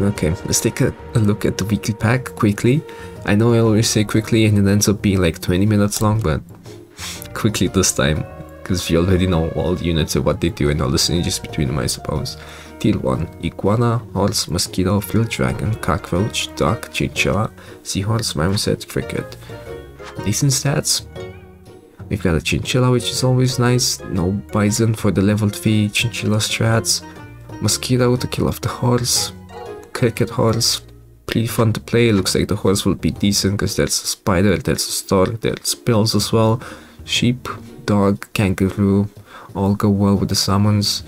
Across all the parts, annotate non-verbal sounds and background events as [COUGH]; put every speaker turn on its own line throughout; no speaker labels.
Okay, let's take a, a, look at the weekly pack quickly. I know I always say quickly and it ends up being like 20 minutes long, but quickly this time. Because you already know all the units and what they do and all the synergies between them, I suppose. Tier 1 Iguana, Horse, Mosquito, Field Dragon, Cockroach, Duck, Chinchilla, Seahorse, Marmoset, Cricket. Decent stats. We've got a Chinchilla, which is always nice. No Bison for the level 3 Chinchilla strats. Mosquito to kill off the horse. Cricket horse. Pretty fun to play. Looks like the horse will be decent because that's a spider, that's a stork, there's spells as well. Sheep, dog, kangaroo, all go well with the summons.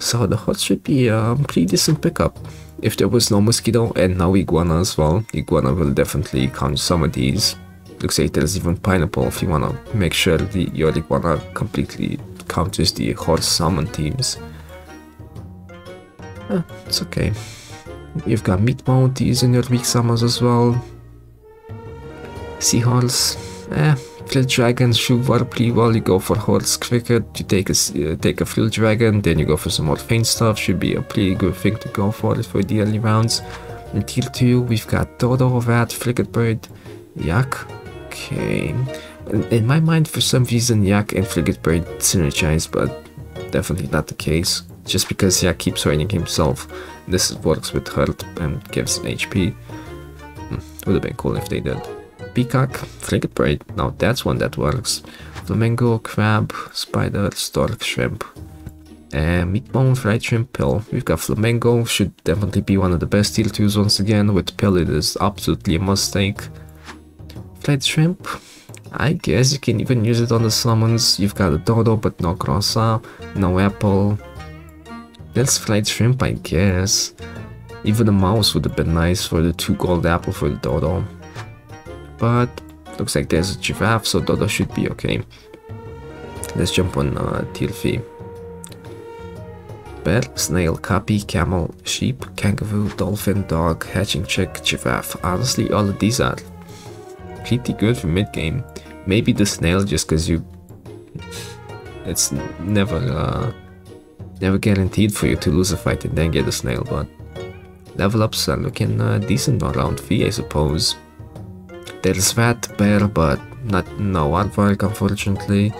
So the horse should be a pretty decent pickup. If there was no mosquito and no iguana as well, iguana will definitely count some of these. Looks like there's even pineapple if you wanna make sure the your iguana completely counters the horse summon teams. Eh, it's okay. You've got meat bounties in your weak summons as well. Seahorse, eh, Field Dragon should work pretty well. You go for Horse Cricket, you take a, uh, take a Field Dragon, then you go for some more faint stuff. Should be a pretty good thing to go for for the early rounds. In tier 2, we've got Dodo, Rat, Frigate Bird, Yak. Okay. In, in my mind, for some reason, Yak and Frigate Bird synergize, but definitely not the case just because yeah keeps raining himself. This works with hurt and gives HP. Hmm, would have been cool if they did. Peacock, Frigate Bird, now that's one that works. Flamingo, Crab, Spider, Stork, Shrimp. And Meatbone, Fried Shrimp, Pill. We've got Flamingo, should definitely be one of the best tier 2s once again. With Pill it is absolutely a must take. Fried Shrimp, I guess you can even use it on the summons. You've got a Dodo but no Grossa, no Apple, that's fried shrimp, I guess. Even a mouse would have been nice for the two gold apple for the dodo. But looks like there's a giraffe, so dodo should be okay. Let's jump on uh, TLV. Bear, snail, copy, camel, sheep, kangaroo, dolphin, dog, hatching chick, giraffe. Honestly, all of these are pretty good for mid-game. Maybe the snail just because you... It's never... Uh, never guaranteed for you to lose a fight and then get a snail, but level ups are looking uh, decent around V, I suppose. There's Rat Bear, but not no Aardvark, unfortunately.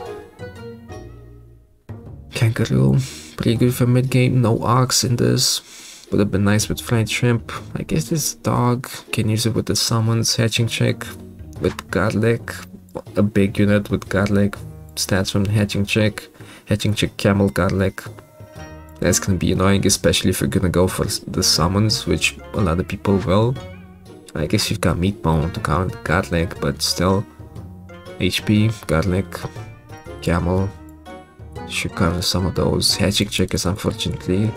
Kangaroo, pretty good for mid game. No Ox in this. Would have been nice with Fried Shrimp. I guess this dog can use it with the summons, Hatching Chick, with Garlic. A big unit with Garlic. Stats from Hatching Chick. Hatching Chick, Camel, Garlic. That's gonna be annoying, especially if you're gonna go for the summons, which a lot of people will. I guess you've got meat bone to count garlic, but still. HP, garlic, camel. Should cover some of those. Hatching chick is unfortunately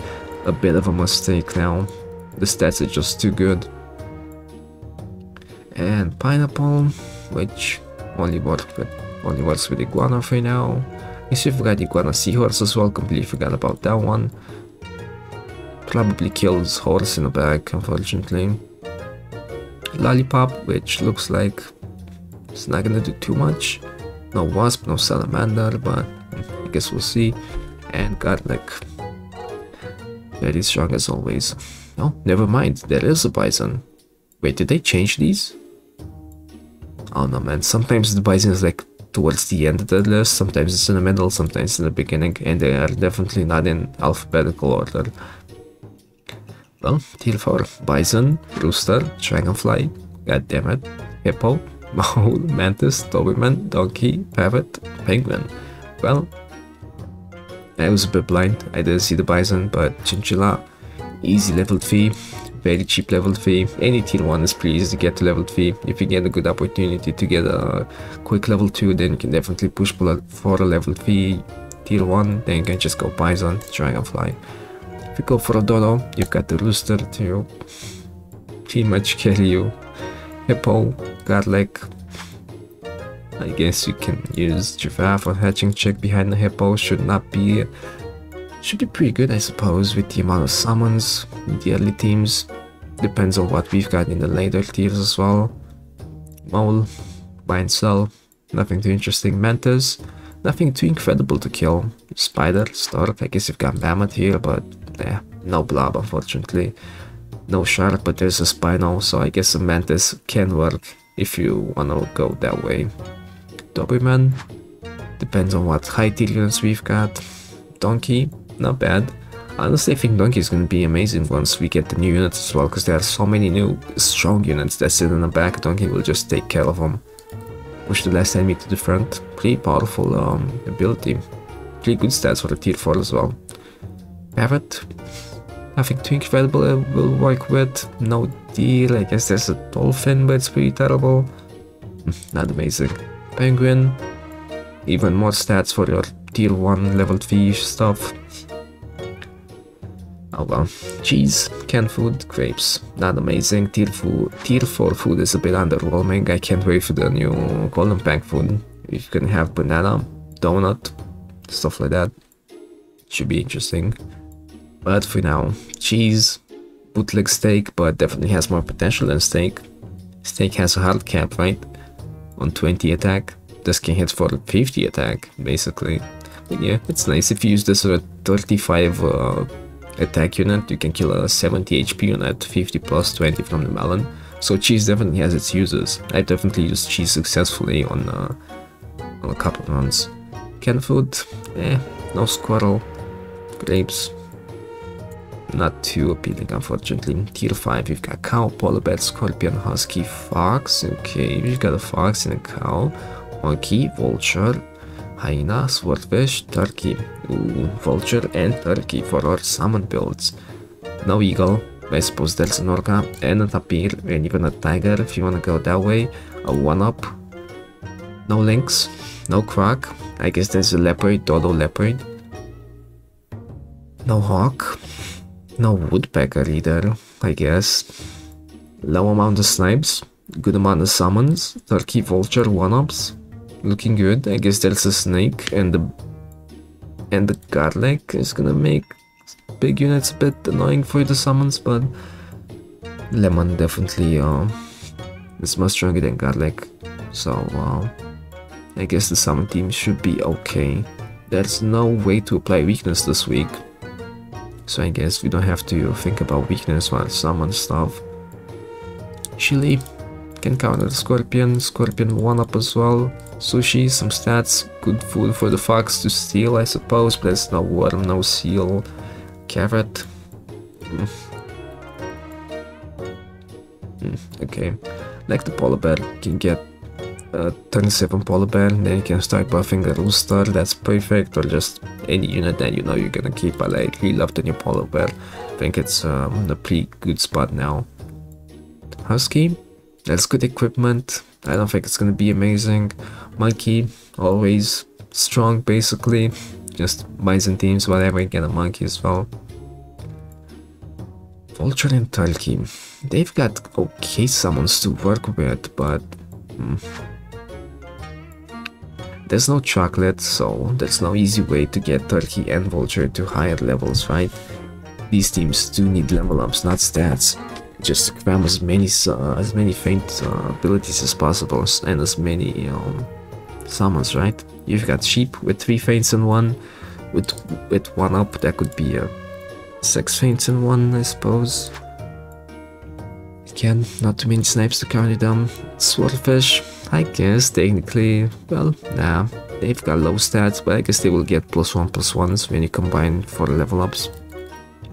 a bit of a mistake now. The stats are just too good. And pineapple, which only works with only works with iguana for now. Guess we forgot Iguana Seahorse as well, completely forgot about that one. Probably kills horse in a bag, unfortunately. Lollipop, which looks like it's not gonna do too much. No wasp, no salamander, but I guess we'll see. And garlic. Very strong as always. Oh, never mind, there is a bison. Wait, did they change these? Oh no man, sometimes the bison is like towards the end of the list. Sometimes it's in the middle, sometimes in the beginning, and they are definitely not in alphabetical order. Well, tier 4. Bison, Rooster, Dragonfly, Goddammit, Hippo, [LAUGHS] Mole, Mantis, Doberman, Donkey, Parrot, Penguin. Well, I was a bit blind. I didn't see the Bison, but Chinchilla, easy level 3, very cheap level 3. Any tier 1 is easy to get to level 3. If you get a good opportunity to get a quick level 2, then you can definitely push for a level 3 tier 1. Then you can just go Bison, Dragonfly. If you go for a Dodo, you've got the Rooster to pretty much carry you. Hippo, Garlic. I guess you can use Giraffe or Hatching Chick behind the Hippo. Should not be should be pretty good, I suppose, with the amount of summons in the early teams. Depends on what we've got in the later tiers as well. Mole, buy and sell, nothing too interesting. Mantis, nothing too incredible to kill. Spider, Stork, I guess you've got Mammoth here, but yeah, no blob unfortunately. No shark, but there's a spino, so I guess a mantis can work if you wanna go that way. Doberman, depends on what high tier we've got. Donkey, not bad. Honestly, I think Donkey is gonna be amazing once we get the new units as well, because there are so many new strong units that sit in the back. Donkey will just take care of them. Push the last enemy to the front. Pretty powerful um, ability. Pretty good stats for the tier 4 as well. Parrot. Nothing too incredible I will work with. No deal. I guess there's a dolphin, but it's pretty terrible. Hmm, not amazing. Penguin. Even more stats for your tier 1 level 3 stuff. Oh well. Cheese, canned food, grapes. Not amazing. Tier, food, tier 4 food is a bit underwhelming. I can't wait for the new golden pack food. You can have banana, donut, stuff like that. Should be interesting. But for now, cheese, bootleg steak, but definitely has more potential than steak. Steak has a hard cap, right? On 20 attack. This can hit for 50 attack, basically. But yeah, it's nice if you use this at 35 uh, attack unit, you can kill a 70 HP unit, 50 plus 20 from the melon. So cheese definitely has its uses. I definitely used cheese successfully on, uh, on a couple of runs. Canned food, eh, no squirrel. Grapes, not too appealing unfortunately. Tier 5, we've got cow, polar bear, scorpion, husky, fox. Okay, we've got a fox and a cow. Monkey, vulture, hyena, swordfish, turkey. Ooh, vulture and turkey for our summon builds. No eagle, I suppose there's an orca and a tapir and even a tiger if you wanna go that way. A one-up. No lynx, no croc. I guess there's a leopard, dodo leopard. No hawk. No woodpecker either, I guess. Low amount of snipes, good amount of summons, turkey vulture one-ups. Looking good. I guess that's a snake and the and the garlic is gonna make big units a bit annoying for the summons, but lemon definitely uh, is much stronger than garlic. So uh, I guess the summon team should be okay. There's no way to apply weakness this week. So I guess we don't have to think about weakness while summon stuff. Chili can counter Scorpion, Scorpion 1 up as well. Sushi, some stats, good food for the fox to steal I suppose, but there's no worm, no seal. Carrot. Mm. Mm, okay. Like the polar bear, you can get uh, 27 polar bear, then you can start buffing a rooster, that's perfect, or just any unit that you know you're gonna keep. I like, really love the new polar bear, I think it's um, a pretty good spot now. Husky, that's good equipment, I don't think it's gonna be amazing. Monkey, always strong basically, just Byzantines, whatever, get a monkey as well. Vulture and Turkey, they've got okay summons to work with, but... Hmm, there's no chocolate, so there's no easy way to get Turkey and Vulture to higher levels, right? These teams do need level ups, not stats. Just cram as many uh, as many faint uh, abilities as possible and as many um, summons, right? You've got sheep with three faints in one, with with one up that could be a six faints in one, I suppose. Again, not too many snipes to carry them. Swordfish, I guess technically, well, nah, they've got low stats, but I guess they will get plus one plus ones when you combine for level ups.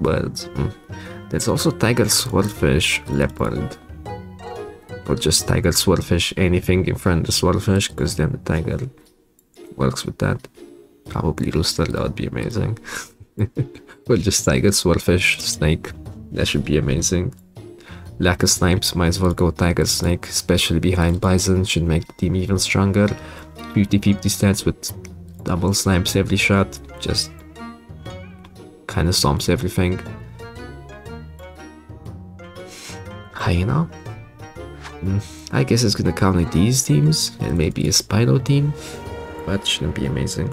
But mm, there's also tiger, swordfish, leopard. Or just tiger, swordfish, anything in front of the swordfish, because then the tiger works with that. Probably rooster, that would be amazing. [LAUGHS] well, just tiger, swordfish, snake, that should be amazing. Lack of snipes, might as well go Tiger Snake, especially behind Bison, should make the team even stronger. 50-50 stats with double snipes every shot, just kinda stomps everything. Hyena? Mm, I guess it's gonna count like these teams, and maybe a Spino team, but shouldn't be amazing.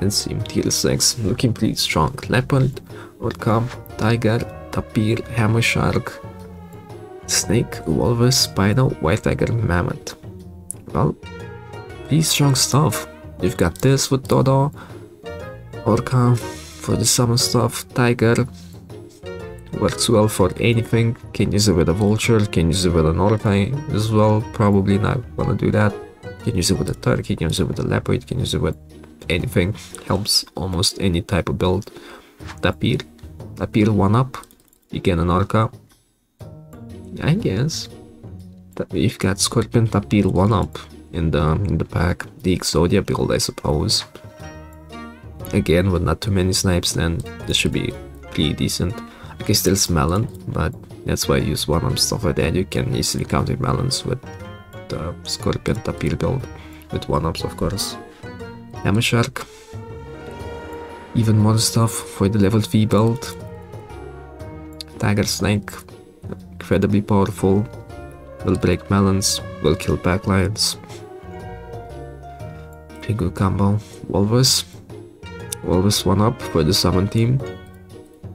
Let's see, tier 6, looking pretty strong. Leopard, Orca, Tiger, tapir, hammer shark, snake, walrus, spino, white tiger, mammoth. Well, pretty strong stuff. You've got this with Dodo, Orca for the summon stuff, Tiger, works well for anything. Can use it with a vulture, can use it with an orca as well. Probably not gonna do that. Can use it with a turkey, can use it with a leopard, can use it with anything. Helps almost any type of build. Tapir. Tapir 1 up. You get an orca. I guess. We've got Scorpion Tapir 1 up in the in the pack. The Exodia build I suppose. Again with not too many snipes then this should be pretty decent. I can still Melon, but that's why I use one and stuff like that. You can easily counter melons with the Scorpion Tapir build. With one-ups of course. Hammer Shark. Even more stuff for the level 3 build. Tiger Snake. Incredibly powerful. Will break melons. Will kill backlines. Pretty good combo. Walrus. Walrus 1 up for the summon team.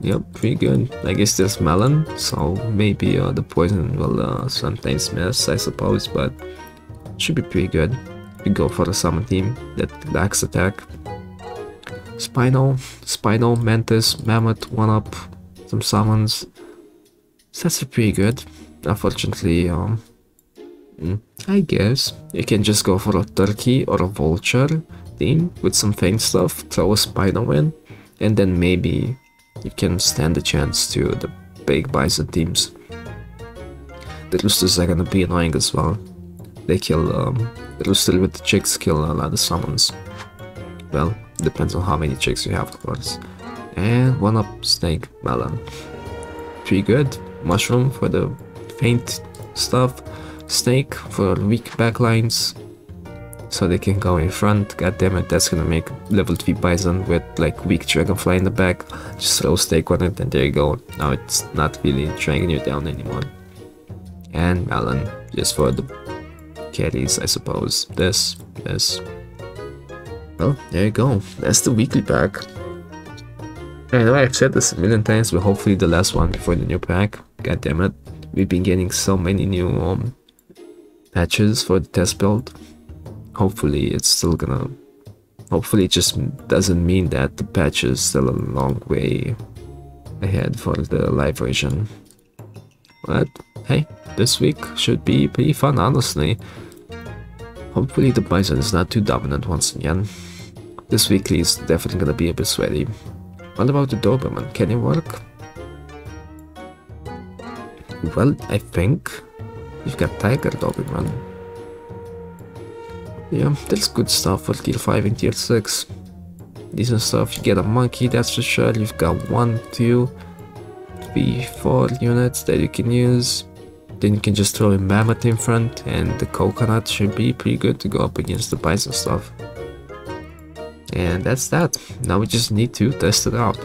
Yep, pretty good. I guess there's melon, so maybe uh, the poison will uh, sometimes miss, I suppose, but should be pretty good. We go for the summon team that lacks attack. Spino, Spino, Mantis, Mammoth, 1 up, some summons. That's pretty good. Unfortunately, um, mm, I guess you can just go for a turkey or a vulture team with some faint stuff, throw a Spino in, and then maybe you can stand a chance to the big bison teams. The roosters are gonna be annoying as well. They kill, um, the rooster with the chicks kill a lot of summons. Well, depends on how many chicks you have of course. And one up snake melon. Pretty good. Mushroom for the faint stuff. Snake for weak backlines so they can go in front. God damn it, that's gonna make level 3 Bison with like weak Dragonfly in the back. Just throw steak on it and there you go. Now it's not really dragging you down anymore. And Melon, just for the carries I suppose. This, this. Well, there you go. That's the weekly pack. I know I've said this a million times, but hopefully the last one before the new pack. God damn it. We've been getting so many new um, patches for the test build hopefully it's still gonna hopefully it just doesn't mean that the patch is still a long way ahead for the live version. But hey this week should be pretty fun honestly. Hopefully the bison is not too dominant once again. This weekly is definitely gonna be a bit sweaty. What about the doberman? Can it work? Well i think you've got tiger doberman yeah, that's good stuff for tier 5 and tier 6. Decent stuff. You get a monkey, that's for sure. You've got one, two, three, four units that you can use. Then you can just throw a mammoth in front and the coconut should be pretty good to go up against the bison stuff. And that's that. Now we just need to test it out.